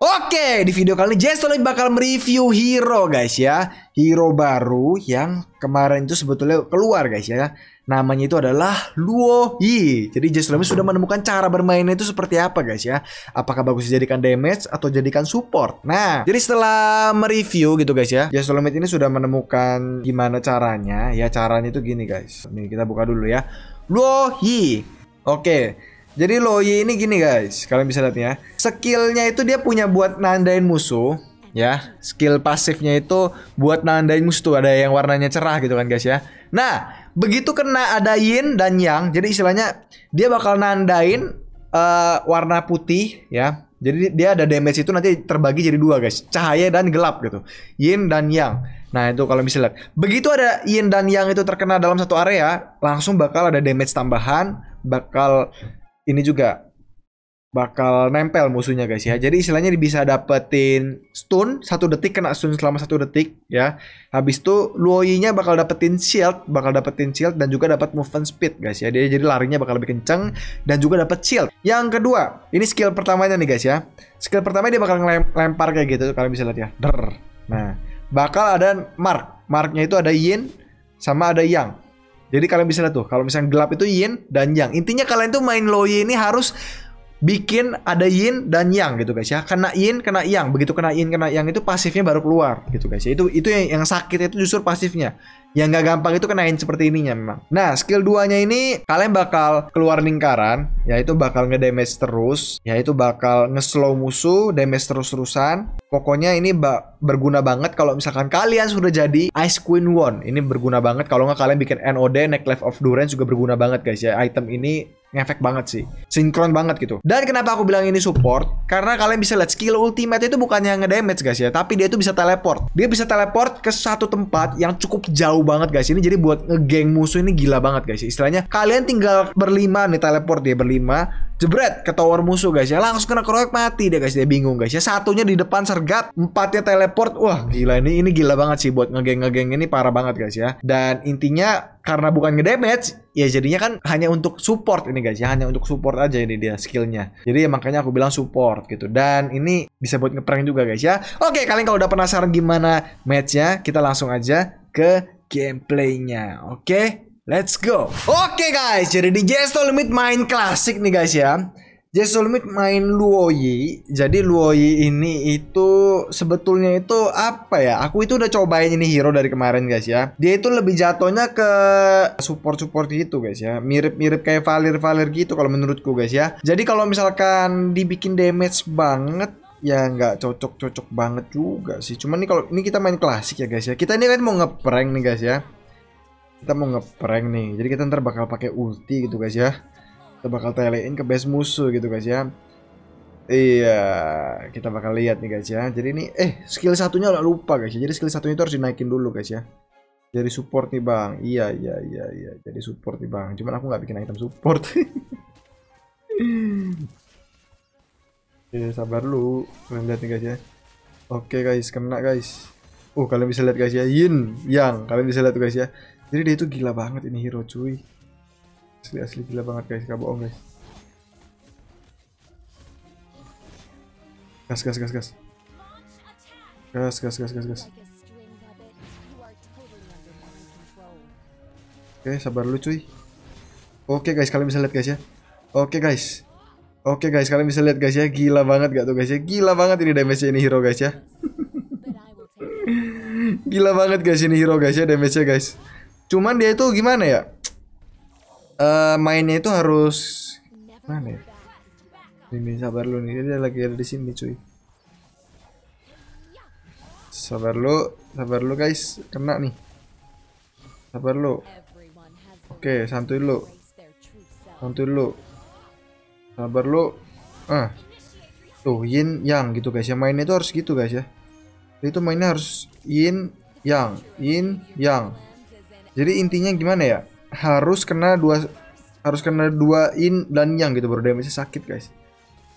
Oke, di video kali ini Jason bakal mereview hero guys ya. Hero baru yang kemarin itu sebetulnya keluar guys ya. Namanya itu adalah Luo Yi. Jadi Jason sudah menemukan cara bermainnya itu seperti apa guys ya. Apakah bagus dijadikan damage atau jadikan support. Nah, jadi setelah mereview gitu guys ya. Jason ini sudah menemukan gimana caranya. Ya caranya itu gini guys. Nih kita buka dulu ya. Luo Yi. Oke. Jadi Loyi ini gini guys, kalian bisa lihat ya. Skillnya itu dia punya buat nandain musuh, ya. Skill pasifnya itu buat nandain musuh tuh ada yang warnanya cerah gitu kan guys ya. Nah, begitu kena ada yin dan yang, jadi istilahnya dia bakal nandain uh, warna putih ya. Jadi dia ada damage itu nanti terbagi jadi dua guys, cahaya dan gelap gitu. Yin dan yang. Nah itu kalau bisa lihat, begitu ada yin dan yang itu terkena dalam satu area, langsung bakal ada damage tambahan, bakal ini juga bakal nempel musuhnya guys ya. Jadi istilahnya bisa dapetin stun satu detik kena stun selama satu detik ya. Habis itu Luoyi-nya bakal dapetin shield, bakal dapetin shield dan juga dapat movement speed guys ya. Dia jadi larinya bakal lebih kenceng dan juga dapat shield. Yang kedua, ini skill pertamanya nih guys ya. Skill pertama dia bakal ngelempar kayak gitu kalian bisa lihat ya. Der. Nah, bakal ada mark. Marknya itu ada yin sama ada yang. Jadi kalian bisa lihat tuh, kalau misalnya gelap itu yin dan yang. Intinya kalian tuh main Loyi ini harus bikin ada yin dan yang gitu guys ya. Kena yin, kena yang. Begitu kena yin, kena yang itu pasifnya baru keluar gitu guys ya. Itu itu yang yang sakit itu justru pasifnya. Yang nggak gampang itu kenain seperti ininya memang. Nah, skill 2-nya ini kalian bakal keluar lingkaran, yaitu bakal ngedamage terus, yaitu bakal nge-slow musuh, damage terus-terusan. Pokoknya ini berguna banget kalau misalkan kalian sudah jadi Ice Queen One. Ini berguna banget kalau nggak kalian bikin NOD, Necklace of Durance juga berguna banget guys ya. Item ini ngefek banget sih. Sinkron banget gitu. Dan kenapa aku bilang ini support? Karena kalian bisa lihat skill ultimate itu bukannya ngedamage guys ya, tapi dia itu bisa teleport. Dia bisa teleport ke satu tempat yang cukup jauh banget guys. Ini jadi buat ngegeng musuh ini gila banget guys. Istilahnya kalian tinggal berlima nih teleport dia berlima, jebret ke tower musuh guys ya. Langsung kena keroyok mati deh guys. Dia bingung guys ya. Satunya di depan sergap. Empatnya teleport. Wah gila. Ini ini gila banget sih buat ngegeng ngegeng ini. Parah banget guys ya. Dan intinya karena bukan ngedamage ya jadinya kan hanya untuk support ini guys ya. Hanya untuk support aja ini dia skillnya. Jadi ya makanya aku bilang support gitu. Dan ini bisa buat ngeprank juga guys ya. Oke kalian kalau udah penasaran gimana matchnya kita langsung aja ke gameplaynya. Oke Let's go. Oke okay guys, jadi di Gesto Limit main klasik nih guys ya. Gesto Limit main Luoyi. Jadi Luoyi ini itu sebetulnya itu apa ya? Aku itu udah cobain ini hero dari kemarin guys ya. Dia itu lebih jatuhnya ke support-support gitu guys ya. Mirip-mirip kayak Valir-Valir gitu kalau menurutku guys ya. Jadi kalau misalkan dibikin damage banget ya nggak cocok-cocok banget juga sih. Cuman nih kalau ini kita main klasik ya guys ya. Kita ini kan mau ngeprank nih guys ya kita mau ngeprank nih. Jadi kita ntar bakal pakai ulti gitu guys ya. Kita bakal telein ke base musuh gitu guys ya. Iya kita bakal lihat nih guys ya. Jadi ini eh skill satunya lupa guys ya. Jadi skill satunya itu harus dinaikin dulu guys ya. Jadi support nih bang. Iya iya iya iya. Jadi support nih bang. Cuman aku nggak bikin item support. Oke, sabar lu. Kalian lihat nih guys ya. Oke guys kena guys. Uh kalian bisa lihat guys ya. Yin yang. Kalian bisa lihat guys ya jadi dia itu gila banget ini hero cuy. Asli asli gila banget guys, gak bohong guys. Gas gas gas gas. Gas gas gas gas gas. Oke, sabar lu cuy. Oke guys, kalian bisa lihat guys ya. Oke guys. Oke guys, kalian bisa lihat guys ya. Gila banget gak tuh guys ya. Gila banget ini damage ini hero guys ya. Gila banget guys ini hero guys ya damage-nya guys. Cuman dia itu gimana ya? Uh, mainnya itu harus mana ya? Ini sabar lu nih, dia lagi ada di sini cuy. Sabar lu, sabar lu guys, kena nih. Sabar lu. Oke, santuy lu. Santuy lu. Sabar lu. Ah. Tuh, yin yang gitu guys ya. Mainnya itu harus gitu guys ya. Itu mainnya harus yin yang, yin yang. Jadi intinya gimana ya? Harus kena dua harus kena dua in dan yang gitu baru damage sakit guys.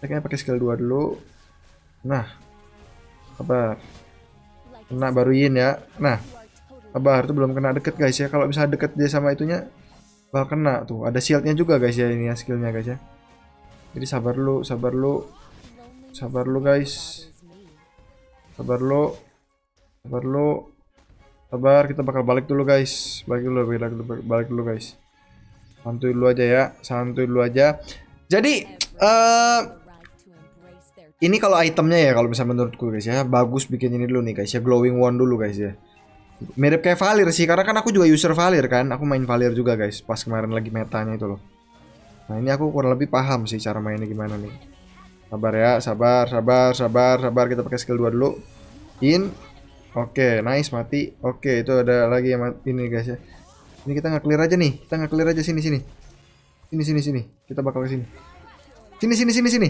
Kita pakai skill 2 dulu. Nah. Sabar. Kena baru in ya. Nah. Sabar tuh belum kena deket guys ya. Kalau bisa deket dia sama itunya bakal kena tuh. Ada shieldnya juga guys ya ini ya skillnya guys ya. Jadi sabar lu, sabar lu. Sabar lu guys. Sabar lu. Sabar lu. Sabar, kita bakal balik dulu guys. Balik dulu, balik dulu, balik dulu guys. Santuy dulu aja ya, santuy dulu aja. Jadi, eh ini kalau itemnya ya, kalau misalnya menurutku guys ya, bagus bikin ini dulu nih guys ya, glowing wand dulu guys ya. Mirip kayak Valir sih, karena kan aku juga user Valir kan, aku main Valir juga guys, pas kemarin lagi metanya itu loh. Nah ini aku kurang lebih paham sih cara mainnya gimana nih. Sabar ya, sabar, sabar, sabar, sabar. Kita pakai skill 2 dulu. In. Oke, nice mati. Oke, itu ada lagi yang mati ini guys ya. Ini kita nggak clear aja nih. Kita nggak clear aja sini sini. Sini sini sini. Kita bakal ke sini. Sini sini sini sini.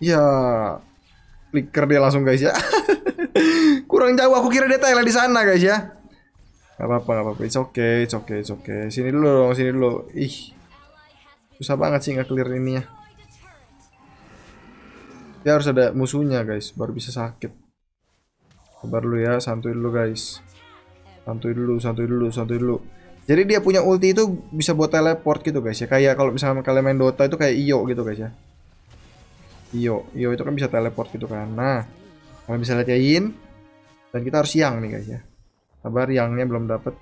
Ya. Flicker dia langsung guys ya. Kurang jauh aku kira dia di sana guys ya. Gak apa-apa, gak apa-apa. It's okay, it's okay, it's okay. Sini dulu dong, sini dulu. Ih. Susah banget sih nggak clear ini ya. Dia harus ada musuhnya guys, baru bisa sakit. Sabar dulu ya, santuy dulu guys. Santuy dulu, santuy dulu, santuy dulu. Jadi dia punya ulti itu bisa buat teleport gitu guys ya. Kayak kalau misalnya kalian main Dota itu kayak Iyo gitu guys ya. Iyo, Iyo itu kan bisa teleport gitu kan. Nah, kalian bisa lihat ya Yin. Dan kita harus yang nih guys ya. Sabar, yangnya belum dapet.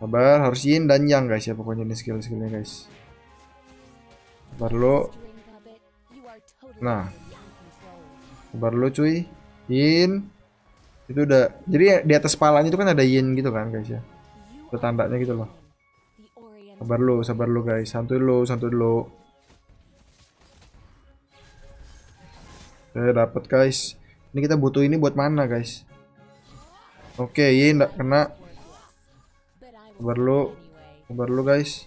Sabar, harus Yin dan yang guys ya. Pokoknya ini skill-skillnya guys. Sabar lo. Nah, sabar lo cuy. Yin. Itu udah. Jadi di atas palanya itu kan ada Yin gitu kan guys ya. Itu tandanya gitu loh. Sabar lo, sabar lo guys. Santuy lo, santuy lo. Oke, dapat guys. Ini kita butuh ini buat mana guys? Oke, Yin enggak kena. Sabar lo. Sabar lo guys.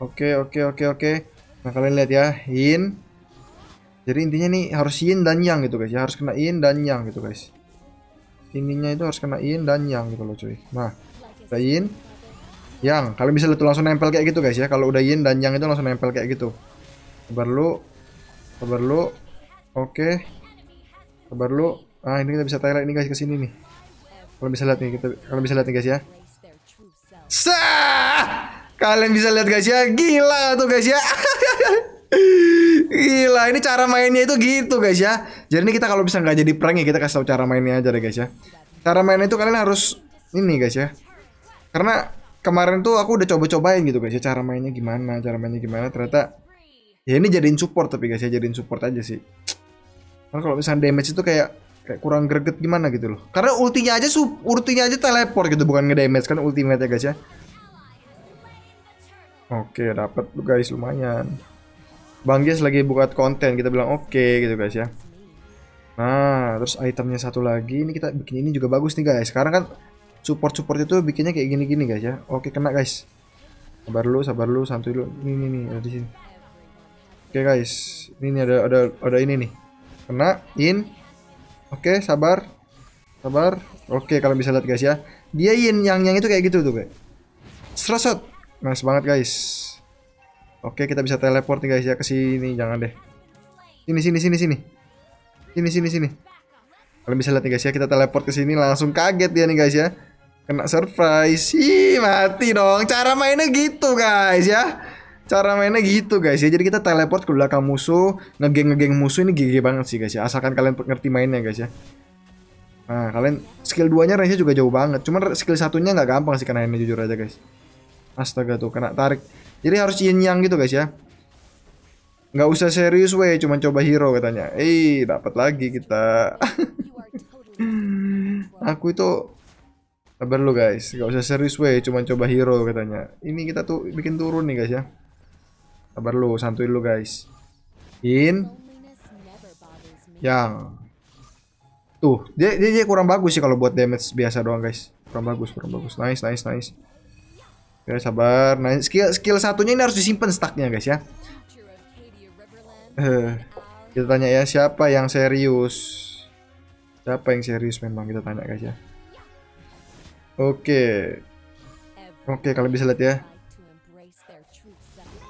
Oke, oke, oke, oke. Nah, kalian lihat ya, Yin. Jadi intinya nih harus Yin dan Yang gitu guys ya, harus kena Yin dan Yang gitu guys. Ininya itu harus kena Yin dan Yang gitu loh cuy. Nah, udah Yin, Yang. Kalian bisa lihat langsung nempel kayak gitu guys ya. Kalau udah Yin dan Yang itu langsung nempel kayak gitu. Sabar lu. Sabar lu. Oke. Sabar lu. Ah, ini kita bisa highlight nih guys ke sini nih. Kalian bisa lihat nih, kita kalian bisa lihat nih guys ya. Sah! Kalian bisa lihat guys ya, gila tuh guys ya. Gila, ini cara mainnya itu gitu guys ya. Jadi ini kita kalau bisa nggak jadi prank ya kita kasih tahu cara mainnya aja deh guys ya. Cara mainnya itu kalian harus ini guys ya. Karena kemarin tuh aku udah coba-cobain gitu guys ya cara mainnya gimana, cara mainnya gimana. Ternyata ya ini jadiin support tapi guys ya jadiin support aja sih. Karena kalau misalnya damage itu kayak kayak kurang greget gimana gitu loh. Karena ultinya aja ultinya aja teleport gitu bukan ngedamage kan ultimate ya guys ya. Oke, dapat guys lumayan. Bang Gies lagi buat konten, kita bilang oke okay, gitu guys ya. Nah, terus itemnya satu lagi, ini kita bikin ini juga bagus nih guys. Sekarang kan support-support itu bikinnya kayak gini-gini guys ya. Oke, kena guys. Sabar lu, sabar lu, santuy lu. Ini nih, nih ada di sini. Oke guys, ini nih ada ada ada ini nih. Kena, in. Oke, sabar. Sabar. Oke, kalian bisa lihat guys ya. Dia in yang yang itu kayak gitu tuh kayak. Serosot. Nice banget guys. Oke, kita bisa teleport nih guys ya ke sini. Jangan deh. Sini sini sini sini. Sini sini sini. Kalian bisa lihat nih guys ya, kita teleport ke sini langsung kaget dia nih guys ya. Kena surprise. Ih, mati dong. Cara mainnya gitu guys ya. Cara mainnya gitu guys ya. Jadi kita teleport ke belakang musuh, ngegeng-ngegeng musuh ini gigi banget sih guys ya. Asalkan kalian ngerti mainnya guys ya. Nah, kalian skill 2-nya range-nya juga jauh banget. Cuman skill satunya nggak gampang sih kena ini jujur aja guys. Astaga tuh kena tarik. Jadi harus yin yang gitu guys ya. Nggak usah serius weh, cuma coba hero katanya. Eh, dapat lagi kita. Aku itu sabar lu guys, nggak usah serius weh, cuma coba hero katanya. Ini kita tuh bikin turun nih guys ya. Sabar lu, santuy lu guys. In. Yang. Tuh, dia, dia, dia kurang bagus sih kalau buat damage biasa doang guys. Kurang bagus, kurang bagus. Nice, nice, nice. Oke, sabar. Nah, skill skill satunya ini harus disimpan stacknya guys ya. Kita tanya ya siapa yang serius? Siapa yang serius memang kita tanya guys ya. Oke. Oke, kalian bisa lihat ya.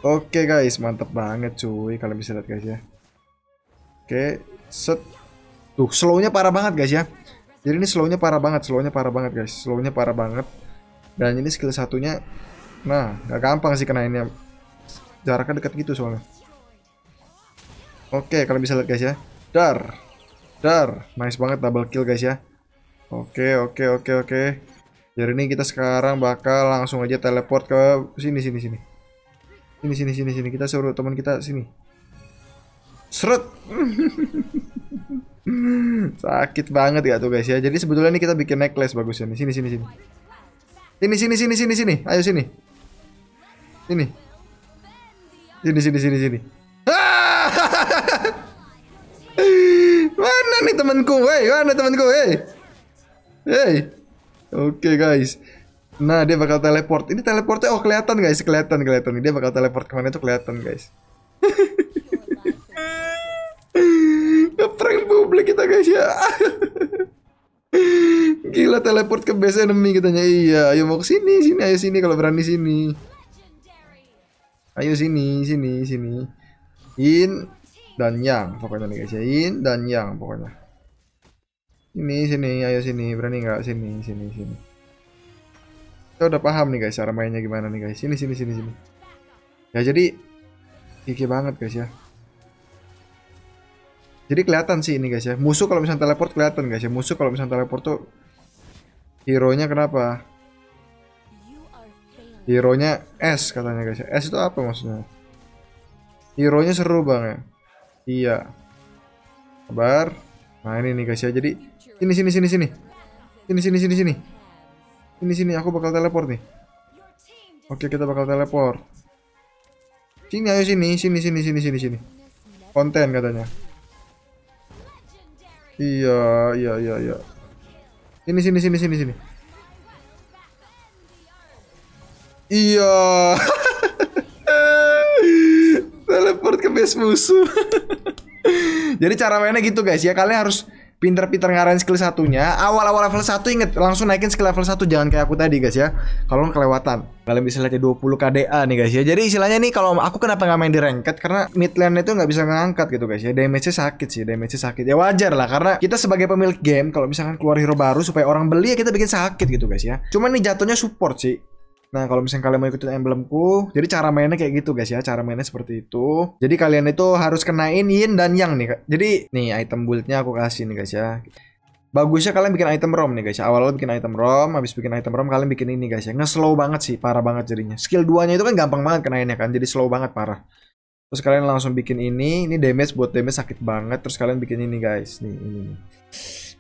Oke guys, mantap banget cuy. Kalian bisa lihat guys ya. Oke, set. Tuh, slownya parah banget guys ya. Jadi ini slownya parah banget, slownya parah banget guys. Slownya parah banget. Dan ini skill satunya Nah, nggak gampang sih kena ini. Jaraknya dekat gitu soalnya. Oke, kalian bisa lihat guys ya. Dar. Dar. Nice banget double kill guys ya. Oke, oke, oke, oke. Jadi ini kita sekarang bakal langsung aja teleport ke sini, sini, sini. Sini, sini, sini, sini. Kita suruh teman kita sini. Seret. Sakit banget ya tuh guys ya. Jadi sebetulnya ini kita bikin necklace bagusnya nih. Sini, sini, sini. Sini, sini, sini, sini, sini. Ayo sini. Sini. Sini, sini, sini, sini. Nih temanku? Hei, mana temanku? Hei. Hei. Oke, guys. Nah, dia bakal teleport. Ini teleportnya oh kelihatan guys, kelihatan kelihatan. Dia bakal teleport ke mana itu kelihatan guys. Ngeprank publik kita guys ya. Gila teleport ke base enemy katanya. Iya, ayo mau ke sini, sini, ayo sini kalau berani sini. Ayo sini, sini, sini. In dan yang pokoknya nih guys ya. In dan yang pokoknya. Sini, sini, ayo sini. Berani nggak? Sini, sini, sini. Kita udah paham nih guys cara mainnya gimana nih guys. Sini, sini, sini, sini. Ya jadi gigi banget guys ya. Jadi kelihatan sih ini guys ya. Musuh kalau misalnya teleport kelihatan guys ya. Musuh kalau misalnya teleport tuh hero-nya kenapa? Hero-nya S katanya guys ya. S itu apa maksudnya? Hero-nya seru banget. Iya. Sabar. Nah, ini nih guys ya. Jadi sini sini sini sini. Sini sini sini sini. Sini sini aku bakal teleport nih. Oke, kita bakal teleport. Sini ayo sini, sini sini sini sini sini. Konten katanya. Iya, iya, iya, iya. Sini, sini, sini, sini, sini. Iya. Teleport ke base musuh. Jadi cara mainnya gitu guys ya. Kalian harus pinter-pinter ngarahin skill satunya. Awal-awal level 1 inget langsung naikin skill level 1 jangan kayak aku tadi guys ya. Kalau kelewatan. Kalian bisa lihat 20 KDA nih guys ya. Jadi istilahnya nih kalau aku kenapa nggak main di ranked karena mid lane itu nggak bisa ngangkat gitu guys ya. Damage-nya sakit sih, damage-nya sakit. Ya wajar lah karena kita sebagai pemilik game kalau misalkan keluar hero baru supaya orang beli ya kita bikin sakit gitu guys ya. Cuman nih jatuhnya support sih. Nah, kalau misalnya kalian mau ikutin emblemku, jadi cara mainnya kayak gitu guys ya. Cara mainnya seperti itu. Jadi kalian itu harus kenain yin dan yang nih. Jadi nih item build-nya aku kasih nih guys ya. Bagusnya kalian bikin item ROM nih guys ya. Awalnya bikin item ROM, habis bikin item ROM kalian bikin ini guys ya. Nge-slow banget sih, parah banget jadinya. Skill 2-nya itu kan gampang banget kenainnya kan. Jadi slow banget parah. Terus kalian langsung bikin ini, ini damage buat damage sakit banget. Terus kalian bikin ini guys, nih ini.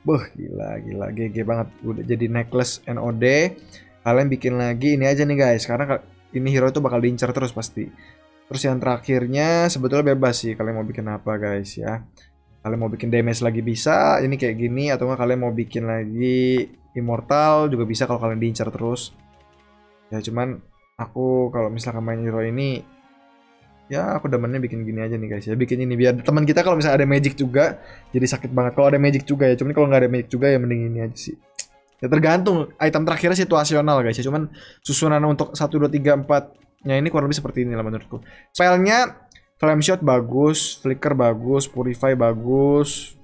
Buh, gila gila GG banget. Udah jadi necklace NOD kalian bikin lagi ini aja nih guys. Karena ini hero itu bakal diincar terus pasti. Terus yang terakhirnya sebetulnya bebas sih kalian mau bikin apa guys ya. Kalian mau bikin damage lagi bisa ini kayak gini atau enggak kalian mau bikin lagi immortal juga bisa kalau kalian diincar terus. Ya cuman aku kalau misalkan main hero ini ya aku demennya bikin gini aja nih guys ya. Bikin ini biar teman kita kalau misalnya ada magic juga jadi sakit banget. Kalau ada magic juga ya cuman kalau nggak ada magic juga ya mending ini aja sih Ya tergantung item terakhirnya situasional guys ya. Cuman susunan untuk 1 2 3 4 nya ini kurang lebih seperti ini lah menurutku. Spellnya Flame Shot bagus, Flicker bagus, Purify bagus,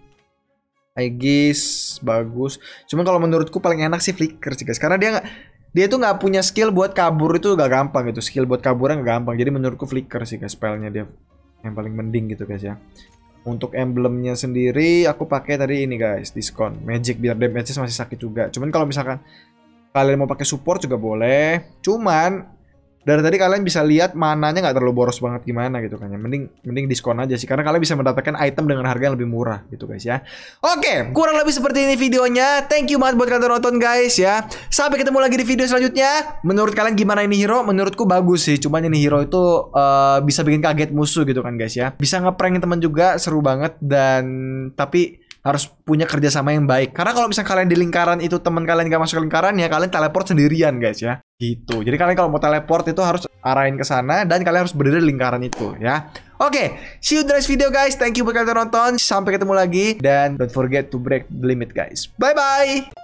Aegis bagus. Cuman kalau menurutku paling enak sih Flicker sih guys. Karena dia nggak dia tuh nggak punya skill buat kabur itu gak gampang gitu. Skill buat kaburnya gak gampang. Jadi menurutku Flicker sih guys spellnya dia yang paling mending gitu guys ya. Untuk emblemnya sendiri aku pakai tadi ini guys, diskon magic biar damage masih sakit juga. Cuman kalau misalkan kalian mau pakai support juga boleh. Cuman dari tadi kalian bisa lihat mananya nggak terlalu boros banget gimana gitu kan ya. Mending mending diskon aja sih karena kalian bisa mendapatkan item dengan harga yang lebih murah gitu guys ya. Oke, kurang lebih seperti ini videonya. Thank you banget buat kalian nonton guys ya. Sampai ketemu lagi di video selanjutnya. Menurut kalian gimana ini hero? Menurutku bagus sih. Cuman ini hero itu uh, bisa bikin kaget musuh gitu kan guys ya. Bisa ngeprengin teman juga seru banget dan tapi harus punya kerjasama yang baik. Karena kalau misalnya kalian di lingkaran itu teman kalian gak masuk lingkaran ya kalian teleport sendirian guys ya. Gitu. Jadi kalian kalau mau teleport itu harus arahin ke sana dan kalian harus berdiri di lingkaran itu ya. Oke, okay, see you the next video guys. Thank you buat kalian nonton. Sampai ketemu lagi dan don't forget to break the limit guys. Bye bye.